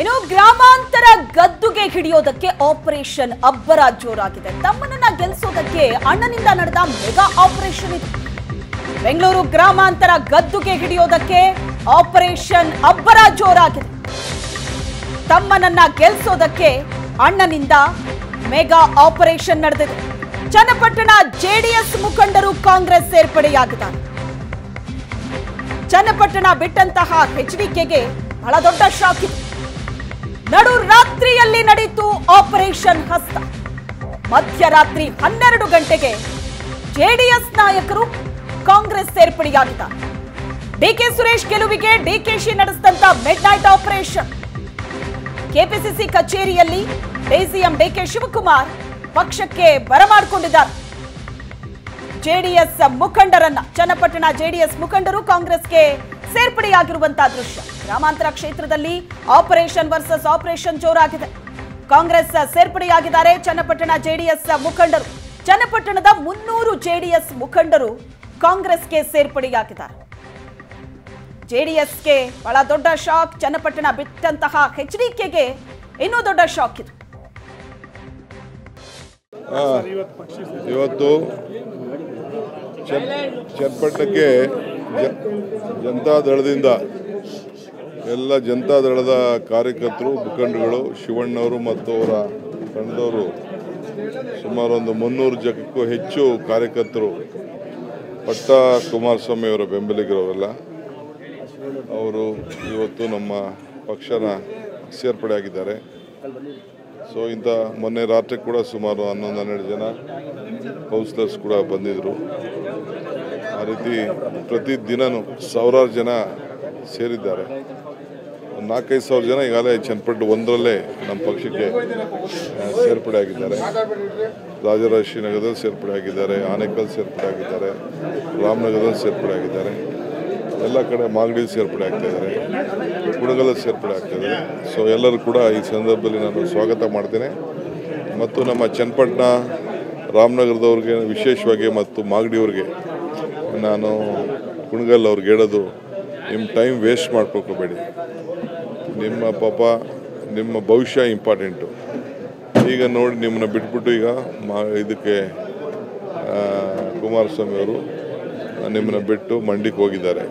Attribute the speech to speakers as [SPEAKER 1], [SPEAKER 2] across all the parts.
[SPEAKER 1] ಇನ್ನು ಗ್ರಾಮಾಂತರ ಗದ್ದುಗೆ ಹಿಡಿಯೋದಕ್ಕೆ ಆಪರೇಷನ್ ಅಬ್ಬರ ಜೋರಾಗಿದೆ. ತಮ್ಮನನ್ನ ಗೆಲ್ಲಿಸೋದಕ್ಕೆ ಅಣ್ಣನಿಂದ ನಡೆದ ಮೆಗಾ ಆಪರೇಷನ್ ಇದು. ಬೆಂಗಳೂರು ಗ್ರಾಮಾಂತರ ಗದ್ದುಗೆ ಹಿಡಿಯೋದಕ್ಕೆ ಆಪರೇಷನ್ ಅಬ್ಬರ ಜೋರಾಗಿದೆ. ತಮ್ಮನನ್ನ ಗೆಲ್ಲಿಸೋದಕ್ಕೆ ಅಣ್ಣನಿಂದ ಮೆಗಾ ಆಪರೇಷನ್ ನಡೆದಿದೆ. ಚನ್ನಪಟ್ಟಣ ಜೆಡಿಎಸ್ ಮುಖಂಡರು ಕಾಂಗ್ರೆಸ್ ಸೇರ್ಪಡೆಯಾಗಿದ್ದಾರೆ. ಚನ್ನಪಟ್ಟಣ ಬಿಟ್ಟಂತಹ ಎಚ್ಡಿಕೆಗೆ ಬಹಳ ದೊಡ್ಡ ಶಾಕ್ ಇದು ನಡು ರಾತ್ರಿಯಲ್ಲಿ ನಡೆಯಿತು ಆಪರೇಷನ್ ಹಸ್ತ. ಮಧ್ಯರಾತ್ರಿ ಹನ್ನೆರಡು ಗಂಟೆಗೆ ಜೆಡಿಎಸ್ ನಾಯಕರು ಕಾಂಗ್ರೆಸ್ ಸೇರ್ಪಡೆಯಾಗಿದ್ದಾರೆ. ಡಿಕೆ ಸುರೇಶ್ ಗೆಲುವಿಗೆ ಡಿಕೆಶಿ ನಡೆಸಿದಂತ ಮಿಡ್ ನೈಟ್ ಆಪರೇಷನ್ ಕೆಪಿಸಿಸಿ ಕಚೇರಿಯಲ್ಲಿ ಡಿಸಿಎಂ ಡಿಕೆ ಶಿವಕುಮಾರ್ ಪಕ್ಷಕ್ಕೆ ಬರಮಾಡಿಕೊಂಡಿದ್ದಾರೆ ಜೆಡಿಎಸ್ ಮುಖಂಡರನ್ನ, ಚನ್ನಪಟ್ಟಣ ಜೆಡಿಎಸ್ ಮುಖಂಡರು ಕಾಂಗ್ರೆಸ್ಗೆ ಸೇರ್ಪಡೆಯಾಗಿರುವಂತಹ ದೃಶ್ಯ. ಗ್ರಾಮಾಂತರ ಕ್ಷೇತ್ರದಲ್ಲಿ ಆಪರೇಷನ್ ವರ್ಸಸ್ ಆಪರೇಷನ್ ಜೋರಾಗಿದೆ. ಕಾಂಗ್ರೆಸ್ ಸೇರ್ಪಡೆಯಾಗಿದ್ದಾರೆ ಚನ್ನಪಟ್ಟಣ ಜೆಡಿಎಸ್ ಮುಖಂಡರು. ಚನ್ನಪಟ್ಟಣದ ಮುನ್ನೂರು ಜೆಡಿಎಸ್ ಮುಖಂಡರು ಕಾಂಗ್ರೆಸ್ಗೆ ಸೇರ್ಪಡೆಯಾಗಿದ್ದಾರೆ. ಜೆಡಿಎಸ್ಗೆ ಬಹಳ ದೊಡ್ಡ ಶಾಕ್, ಚನ್ನಪಟ್ಟಣ ಬಿಟ್ಟಂತಹ ಎಚ್ಡಿಕೆಗೆ ಇನ್ನೂ ದೊಡ್ಡ ಶಾಕ್ ಇದು.
[SPEAKER 2] ಇವತ್ತು ಚನ್, ಚನ್ನಪಟ್ಟಣಕ್ಕೆ ಜನತಾದಳದಿಂದ ಎಲ್ಲ ಜನತಾದಳದ ಕಾರ್ಯಕರ್ತರು, ಮುಖಂಡರುಗಳು, ಶಿವಣ್ಣವರು ಮತ್ತು ಅವರ ತಂಡದವರು ಸುಮಾರು ಒಂದು ಮುನ್ನೂರು ಜನಕ್ಕೂ ಹೆಚ್ಚು ಕಾರ್ಯಕರ್ತರು ಪಟ್ಟ ಕುಮಾರಸ್ವಾಮಿ ಅವರ ಬೆಂಬಲಿಗರವರೆಲ್ಲ. ಅವರು ಇವತ್ತು ನಮ್ಮ ಪಕ್ಷನ ಸೇರ್ಪಡೆ ಆಗಿದ್ದಾರೆ. ಸೊ, ಇಂಥ ಮೊನ್ನೆ ರಾತ್ರಿ ಕೂಡ ಸುಮಾರು ಹನ್ನೊಂದು ಹನ್ನೆರಡು ಜನ ಕೌನ್ಸಿಲರ್ಸ್ ಕೂಡ ಬಂದಿದ್ದರು ಆ ರೀತಿ ಪ್ರತಿ ದಿನನೂ ಸಾವಿರಾರು ಜನ ಸೇರಿದ್ದಾರೆ. ಒಂದು ನಾಲ್ಕೈದು ಸಾವಿರ ಜನ ಈಗಾಗಲೇ ಚನ್ನಪಟ್ಟು ಒಂದರಲ್ಲೇ ನಮ್ಮ ಪಕ್ಷಕ್ಕೆ ಸೇರ್ಪಡೆ ಆಗಿದ್ದಾರೆ. ರಾಜರಾಜೇಶ್ವರಿ ನಗರದಲ್ಲಿ ಸೇರ್ಪಡೆ ಆಗಿದ್ದಾರೆ, ಆನೇಕಲ್ ಸೇರ್ಪಡೆ ಆಗಿದ್ದಾರೆ, ರಾಮನಗರದಲ್ಲಿ ಸೇರ್ಪಡೆ ಆಗಿದ್ದಾರೆ. ಎಲ್ಲ ಕಡೆ ಮಾಗಡಿ ಸೇರ್ಪಡೆ ಆಗ್ತಾ ಇದ್ದಾರೆ ಸೇರ್ಪಡೆ ಆಗ್ತಾ ಸೊ ಎಲ್ಲರೂ ಕೂಡ ಈ ಸಂದರ್ಭದಲ್ಲಿ ನಾನು ಸ್ವಾಗತ ಮಾಡ್ತೇನೆ. ಮತ್ತು ನಮ್ಮ ಚನ್ನಪಟ್ಟಣ, ರಾಮನಗರದವ್ರಿಗೆ ವಿಶೇಷವಾಗಿ ಮತ್ತು ಮಾಗಡಿಯವ್ರಿಗೆ ನಾನು ಕುಣಗಲ್ ಅವ್ರಿಗೆ ಹೇಳೋದು ನಿಮ್ಮ ಟೈಮ್ ವೇಸ್ಟ್ ಮಾಡ್ಕೋಬೇಡಿ ನಿಮ್ಮ ಪಾಪ, ನಿಮ್ಮ ಭವಿಷ್ಯ ಇಂಪಾರ್ಟೆಂಟು ಈಗ ನೋಡಿ ನಿಮ್ಮನ್ನ ಬಿಟ್ಬಿಟ್ಟು ಈಗ ಮಾ, ಇದಕ್ಕೆ ಕುಮಾರಸ್ವಾಮಿ ಅವರು ನಿಮ್ಮನ್ನ ಬಿಟ್ಟು ಮಂಡಿಗೆ ಹೋಗಿದ್ದಾರೆ.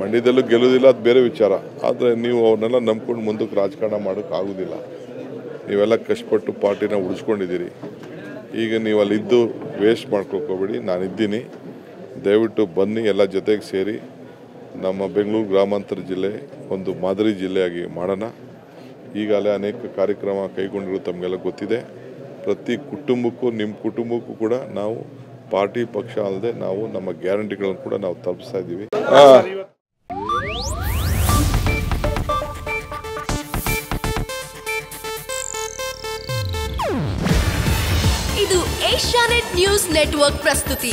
[SPEAKER 2] ಮಂಡ್ಯದಲ್ಲೂ ಗೆಲ್ಲೋದಿಲ್ಲ, ಅದು ಬೇರೆ ವಿಚಾರ. ಆದರೆ ನೀವು ಅವ್ರನ್ನೆಲ್ಲ ನಂಬ್ಕೊಂಡು ಮುಂದಕ್ಕೆ ರಾಜಕಾರಣ ಮಾಡೋಕ್ಕಾಗೋದಿಲ್ಲ ನೀವೆಲ್ಲ ಕಷ್ಟಪಟ್ಟು ಪಾರ್ಟಿನ ಉಳಿಸ್ಕೊಂಡಿದ್ದೀರಿ. ಈಗ ನೀವು ಅಲ್ಲಿದ್ದು ವೇಸ್ಟ್ ಮಾಡ್ಕೋಕೋಬೇಡಿ ನಾನಿದ್ದೀನಿ. ದಯವಿಟ್ಟು ಬನ್ನಿ ಎಲ್ಲ ಜೊತೆಗೆ ಸೇರಿ ನಮ್ಮ ಬೆಂಗಳೂರು ಗ್ರಾಮಾಂತರ ಜಿಲ್ಲೆ ಒಂದು ಮಾದರಿ ಜಿಲ್ಲೆಯಾಗಿ ಮಾಡೋಣ. ಈಗಾಗಲೇ ಅನೇಕ ಕಾರ್ಯಕ್ರಮ ಕೈಗೊಂಡಿರೋ ತಮಗೆಲ್ಲ ಗೊತ್ತಿದೆ. ಪ್ರತಿ ಕುಟುಂಬಕ್ಕೂ ನಿಮ್ಮ ಕುಟುಂಬಕ್ಕೂ ಕೂಡ ನಾವು ಪಾರ್ಟಿ ಪಕ್ಷ ಅಲ್ಲದೆ ನಾವು ನಮ್ಮ ಗ್ಯಾರಂಟಿಗಳನ್ನು ಕೂಡ ನಾವು ತಲುಪಿಸ್ತಾ ಇದ್ದೀವಿ.
[SPEAKER 3] ಇದು ಏಷ್ಯಾನೆಟ್ ನ್ಯೂಸ್ ನೆಟ್ವರ್ಕ್ ಪ್ರಸ್ತುತಿ.